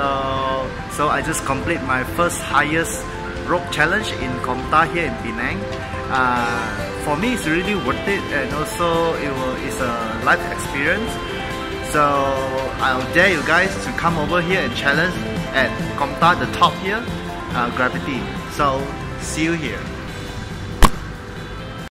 Uh, so I just complete my first highest rope challenge in Komtar here in Penang. Uh, for me, it's really worth it, and also it will, it's a life experience. So I'll dare you guys to come over here and challenge at Komtar, the top here, uh, gravity. So see you here.